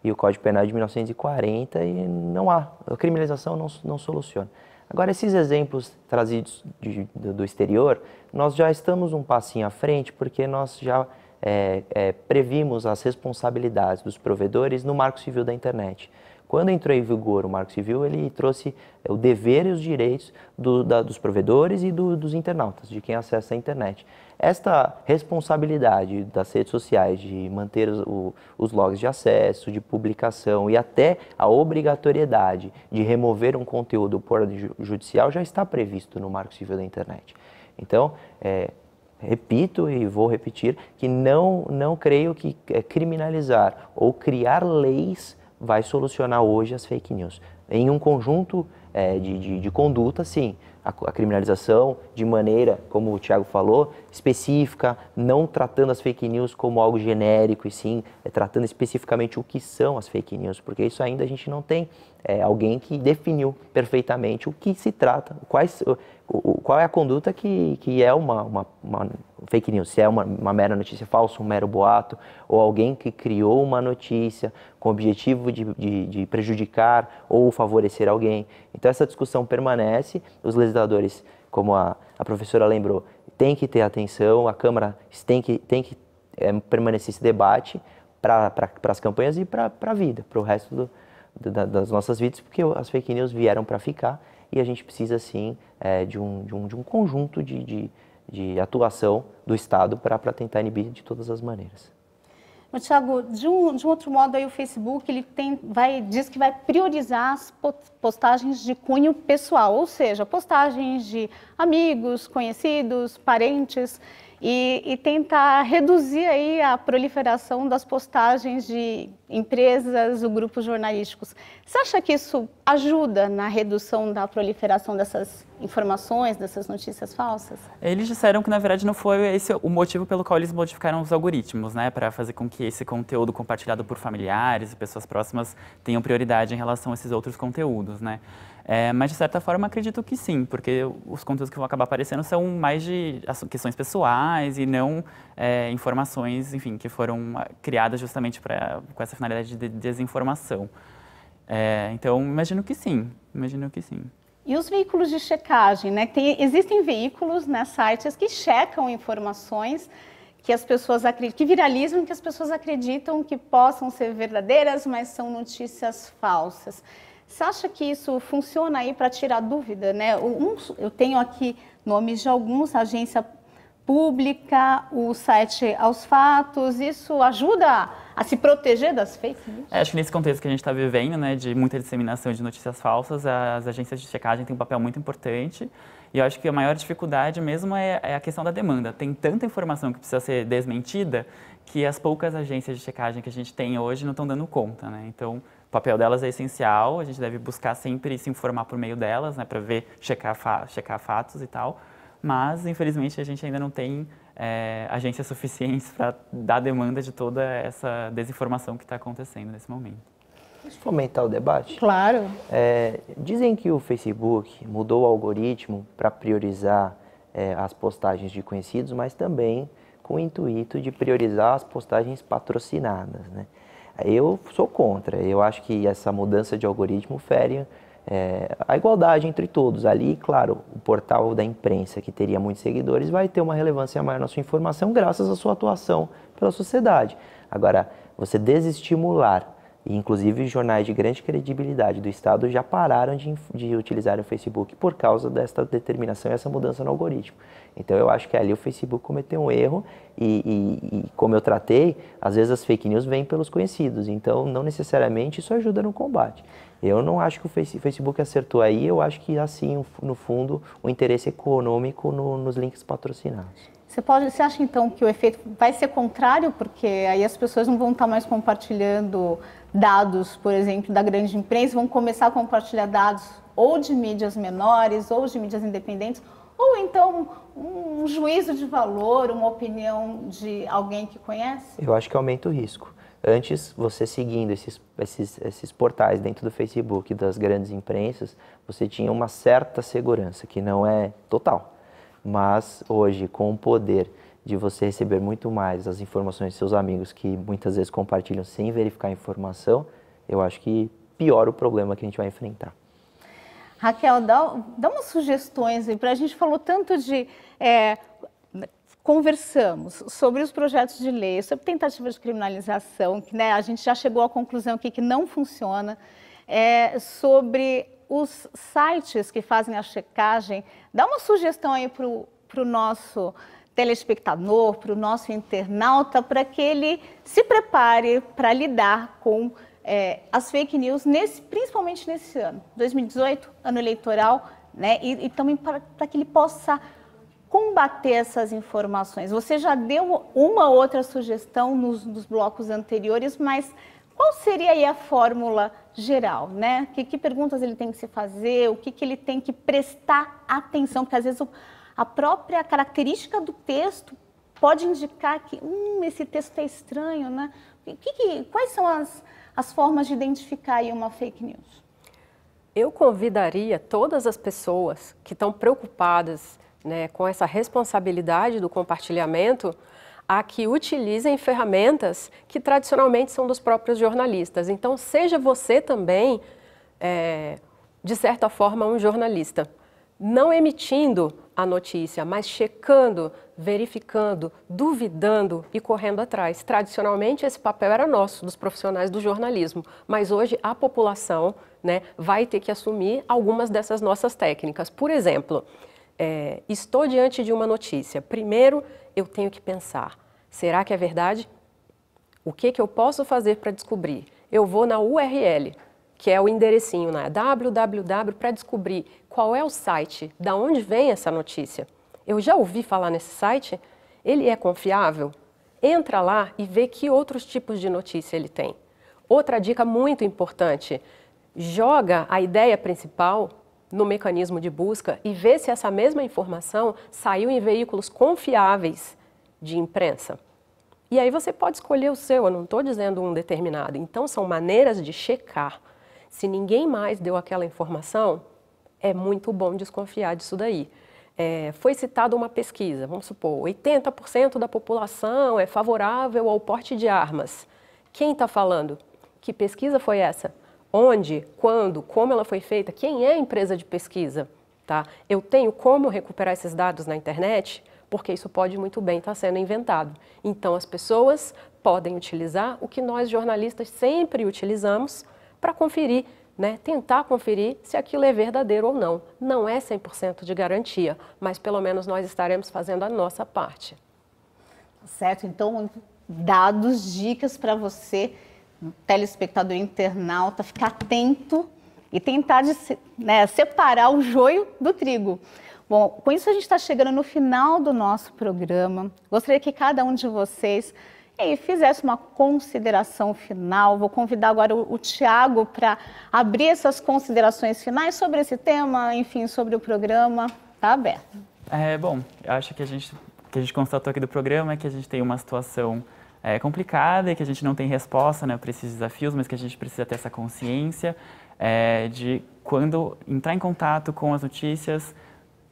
e o Código Penal é de 1940 e não há, a criminalização não, não soluciona. Agora, esses exemplos trazidos de, do, do, exterior, nós já estamos um passinho à frente porque nós já é, é, previmos as responsabilidades dos provedores no Marco Civil da Internet. Quando entrou em vigor o Marco Civil, ele trouxe é, o dever e os direitos do, da, dos provedores e do, dos internautas, de quem acessa a internet. Esta responsabilidade das redes sociais de manter os, o, os logs de acesso, de publicação e até a obrigatoriedade de remover um conteúdo por judicial já está previsto no Marco Civil da Internet. Então, é, repito e vou repetir que não, não creio que é, criminalizar ou criar leis vai solucionar hoje as fake news. Em um conjunto é, de, de, de, conduta, sim, a, a, criminalização de maneira, como o Tiago falou, específica, não tratando as fake news como algo genérico, e sim é, tratando especificamente o que são as fake news, porque isso ainda a gente não tem é, alguém que definiu perfeitamente o que se trata, quais, o, qual é a conduta que, que é uma, uma, uma fake news, se é uma, uma, mera notícia falsa, um mero boato, ou alguém que criou uma notícia com o objetivo de, de, de, prejudicar ou favorecer alguém. Então essa discussão permanece, os legisladores, como a, a professora lembrou, tem que ter atenção, a Câmara tem que, tem que é, permanecer esse debate para as campanhas e para a vida, para o resto do, da, das nossas vidas, porque as fake news vieram para ficar e a gente precisa, sim, é, de, um, de, um, de um conjunto de, de, de atuação do Estado para tentar inibir de todas as maneiras. Tiago, de um, de um outro modo, aí o Facebook ele tem, vai, diz que vai priorizar as postagens de cunho pessoal, ou seja, postagens de amigos, conhecidos, parentes e, e tentar reduzir aí a proliferação das postagens de empresas ou grupos jornalísticos. Você acha que isso ajuda na redução da proliferação dessas informações, dessas notícias falsas? Eles disseram que na verdade não foi esse o motivo pelo qual eles modificaram os algoritmos, né, para fazer com que esse conteúdo compartilhado por familiares e pessoas próximas tenham prioridade em relação a esses outros conteúdos, né? É, mas, de certa forma, acredito que sim, porque os conteúdos que vão acabar aparecendo são mais de questões pessoais e não é, informações, enfim, que foram ah, criadas justamente pra, com essa finalidade de desinformação. É, então, imagino que sim, imagino que sim. E os veículos de checagem, né? Tem, existem veículos, né, sites que checam informações que as pessoas acreditam, que viralizam, que as pessoas acreditam que possam ser verdadeiras, mas são notícias falsas. Você acha que isso funciona aí para tirar dúvida? Né? Um, eu tenho aqui nomes de alguns, agência pública, o site Aos Fatos, isso ajuda a se proteger das fake news? É, acho que nesse contexto que a gente está vivendo, né, de muita disseminação de notícias falsas, as agências de checagem têm um papel muito importante. E eu acho que a maior dificuldade mesmo é, é a questão da demanda. Tem tanta informação que precisa ser desmentida que as poucas agências de checagem que a gente tem hoje não estão dando conta. Né? Então, papel delas é essencial, a gente deve buscar sempre se informar por meio delas, né, para ver, checar, fa checar fatos e tal. Mas, infelizmente, a gente ainda não tem é, agências suficientes para dar demanda de toda essa desinformação que está acontecendo nesse momento. Vamos fomentar o debate? Claro. É, dizem que o Facebook mudou o algoritmo para priorizar é, as postagens de conhecidos, mas também com o intuito de priorizar as postagens patrocinadas, né? Eu sou contra. Eu acho que essa mudança de algoritmo fere é, a igualdade entre todos. Ali, claro, o portal da imprensa, que teria muitos seguidores, vai ter uma relevância maior na sua informação graças à sua atuação pela sociedade. Agora, você desestimular e, inclusive, jornais de grande credibilidade do Estado já pararam de, de utilizar o Facebook por causa desta determinação e essa mudança no algoritmo. Então, eu acho que ali o Facebook cometeu um erro e, e, e, como eu tratei, às vezes as fake news vêm pelos conhecidos. Então, não necessariamente isso ajuda no combate. Eu não acho que o Facebook acertou aí, eu acho que, assim, no fundo, o interesse econômico no, nos links patrocinados. Você, pode, você acha então que o efeito vai ser contrário, porque aí as pessoas não vão estar mais compartilhando dados, por exemplo, da grande imprensa, vão começar a compartilhar dados ou de mídias menores ou de mídias independentes, ou então um juízo de valor, uma opinião de alguém que conhece? Eu acho que aumenta o risco. Antes, você seguindo esses, esses, esses portais dentro do Facebook das grandes imprensas, você tinha uma certa segurança, que não é total mas hoje com o poder de você receber muito mais as informações de seus amigos que muitas vezes compartilham sem verificar a informação, eu acho que piora o problema que a gente vai enfrentar. Raquel, dá, dá umas sugestões aí para a gente falou tanto de é, conversamos sobre os projetos de lei, sobre tentativas de criminalização, que né, a gente já chegou à conclusão aqui que não funciona, é, sobre os sites que fazem a checagem. Dá uma sugestão aí para o nosso telespectador, para o nosso internauta, para que ele se prepare para lidar com é, as fake news, nesse, principalmente nesse ano, 2018, ano eleitoral, né, e, e também para, que ele possa combater essas informações. Você já deu uma outra sugestão nos, nos blocos anteriores, mas qual seria aí a fórmula geral, né? Que, que perguntas ele tem que se fazer, o que, que ele tem que prestar atenção, porque às vezes o, a própria característica do texto pode indicar que hum, esse texto é estranho, né? Que, que, quais são as, as formas de identificar uma fake news? Eu convidaria todas as pessoas que estão preocupadas né, com essa responsabilidade do compartilhamento a que utilizem ferramentas que tradicionalmente são dos próprios jornalistas. Então, seja você também, é, de certa forma, um jornalista. Não emitindo a notícia, mas checando, verificando, duvidando e correndo atrás. Tradicionalmente, esse papel era nosso, dos profissionais do jornalismo, mas hoje a população né, vai ter que assumir algumas dessas nossas técnicas. Por exemplo, é, estou diante de uma notícia. Primeiro, eu tenho que pensar: será que é verdade? O que, que eu posso fazer para descobrir? Eu vou na URL, que é o enderecinho, né? www, para descobrir qual é o site, da onde vem essa notícia. Eu já ouvi falar nesse site? Ele é confiável? Entra lá e vê que outros tipos de notícia ele tem. Outra dica muito importante: joga a ideia principal no mecanismo de busca e vê se essa mesma informação saiu em veículos confiáveis de imprensa. E aí você pode escolher o seu, eu não estou dizendo um determinado. Então são maneiras de checar. Se ninguém mais deu aquela informação, é muito bom desconfiar disso daí. É, foi citada uma pesquisa, vamos supor, 80% da população é favorável ao porte de armas. Quem está falando? Que pesquisa foi essa? onde, quando, como ela foi feita, quem é a empresa de pesquisa. Tá? Eu tenho como recuperar esses dados na internet, porque isso pode muito bem estar sendo inventado. Então, as pessoas podem utilizar o que nós jornalistas sempre utilizamos para conferir, né? tentar conferir se aquilo é verdadeiro ou não. Não é 100% de garantia, mas pelo menos nós estaremos fazendo a nossa parte. Certo, então, dados, dicas para você telespectador internauta ficar atento e tentar de, né, separar o joio do trigo. Bom, com isso a gente está chegando no final do nosso programa. Gostaria que cada um de vocês aí, fizesse uma consideração final. Vou convidar agora o, o Tiago para abrir essas considerações finais sobre esse tema, enfim, sobre o programa. Está aberto. É, bom, eu acho que a gente que a gente constatou aqui do programa é que a gente tem uma situação é, complicada e que a gente não tem resposta né, para esses desafios, mas que a gente precisa ter essa consciência é, de quando entrar em contato com as notícias,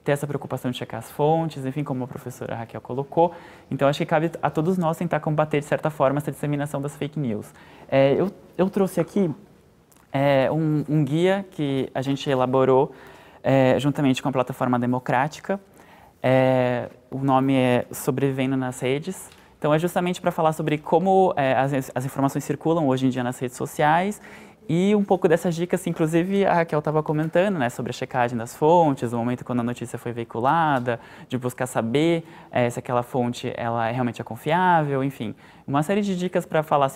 ter essa preocupação de checar as fontes, enfim, como a professora Raquel colocou. Então, acho que cabe a todos nós tentar combater, de certa forma, essa disseminação das fake news. É, eu, eu trouxe aqui é, um, um, guia que a gente elaborou é, juntamente com a plataforma democrática. É, o nome é Sobrevivendo nas Redes. Então, é justamente para falar sobre como é, as, as, informações circulam hoje em dia nas redes sociais e um pouco dessas dicas, inclusive a Raquel estava comentando, né, sobre a checagem das fontes, o momento quando a notícia foi veiculada, de buscar saber é, se aquela fonte ela é realmente é confiável, enfim, uma série de dicas para falar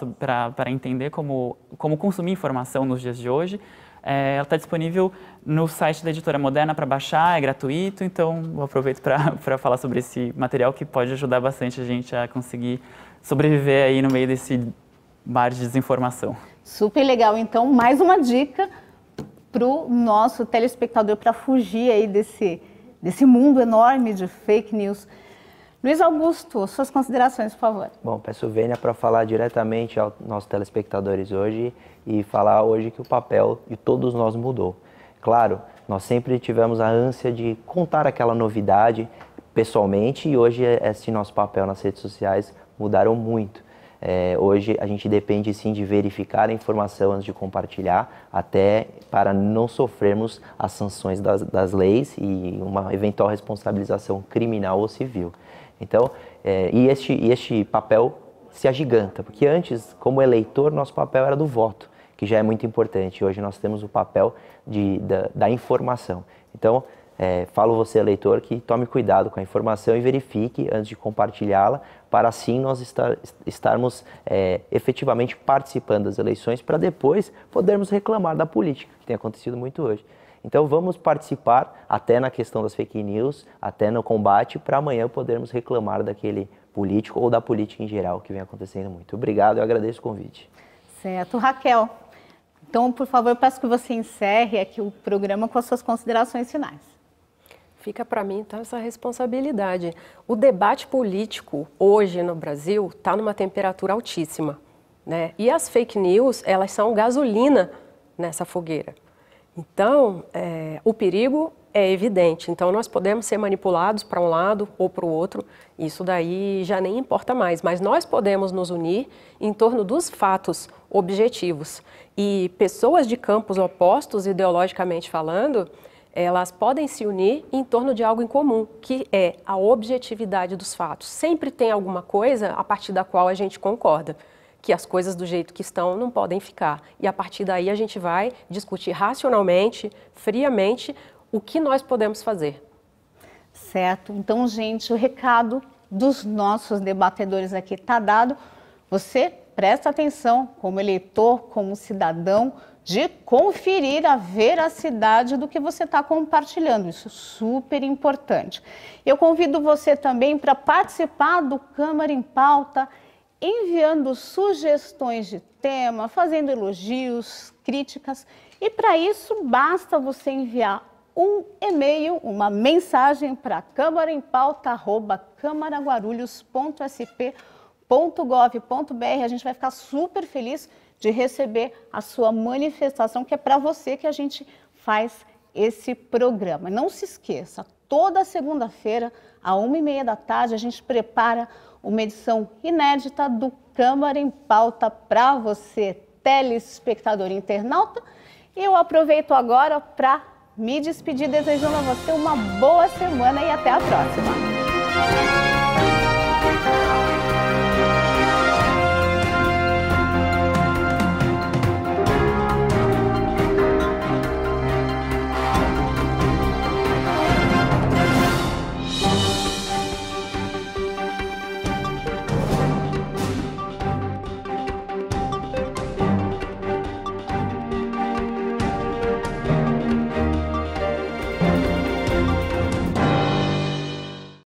para entender como como consumir informação nos dias de hoje. É, ela está disponível no site da Editora Moderna para baixar, é gratuito, então eu aproveito para falar sobre esse material que pode ajudar bastante a gente a conseguir sobreviver aí no meio desse mar de desinformação. Super legal, então mais uma dica para o nosso telespectador para fugir aí desse, desse mundo enorme de fake news. Luiz Augusto, suas considerações, por favor. Bom, peço Vênia para falar diretamente aos nossos telespectadores hoje e falar hoje que o papel de todos nós mudou. Claro, nós sempre tivemos a ânsia de contar aquela novidade pessoalmente e hoje esse nosso papel nas redes sociais mudaram muito. É, hoje a gente depende sim de verificar a informação antes de compartilhar, até para não sofrermos as sanções das, das leis e uma eventual responsabilização criminal ou civil. Então, é, e, este, e este papel se agiganta, porque antes, como eleitor, nosso papel era do voto, que já é muito importante. Hoje nós temos o papel de, da, da informação. Então, é, falo você, eleitor, que tome cuidado com a informação e verifique antes de compartilhá-la, para assim nós estar, estarmos é, efetivamente participando das eleições, para depois podermos reclamar da política, que tem acontecido muito hoje. Então vamos participar até na questão das fake news, até no combate, para amanhã podermos reclamar daquele político ou da política em geral, que vem acontecendo muito. Obrigado, eu agradeço o convite. Certo. Raquel, então, por favor, peço que você encerre aqui o programa com as suas considerações finais. Fica para mim então essa responsabilidade. O debate político hoje no Brasil está numa temperatura altíssima, né? E as fake news elas são gasolina nessa fogueira. Então, é, o perigo é evidente. Então, nós podemos ser manipulados para um lado ou para o outro. Isso daí já nem importa mais. Mas nós podemos nos unir em torno dos fatos objetivos. E pessoas de campos opostos, ideologicamente falando, elas podem se unir em torno de algo em comum, que é a objetividade dos fatos. Sempre tem alguma coisa a partir da qual a gente concorda, que as coisas do jeito que estão não podem ficar. E a partir daí a gente vai discutir racionalmente, friamente, o que nós podemos fazer. Certo. Então, gente, o recado dos nossos debatedores aqui está dado. Você presta atenção como eleitor, como cidadão, de conferir a veracidade do que você está compartilhando. Isso é super importante. Eu convido você também para participar do Câmara em Pauta, enviando sugestões de tema, fazendo elogios, críticas. E para isso, basta você enviar um e-mail, uma mensagem para câmaraguarulhos.sp.gov.br. A gente vai ficar super feliz de receber a sua manifestação, que é para você que a gente faz esse programa. Não se esqueça, toda segunda-feira, à uma e meia da tarde, a gente prepara uma edição inédita do Câmara em Pauta para você, telespectador internauta. E eu aproveito agora para me despedir, desejando a você uma boa semana e até a próxima.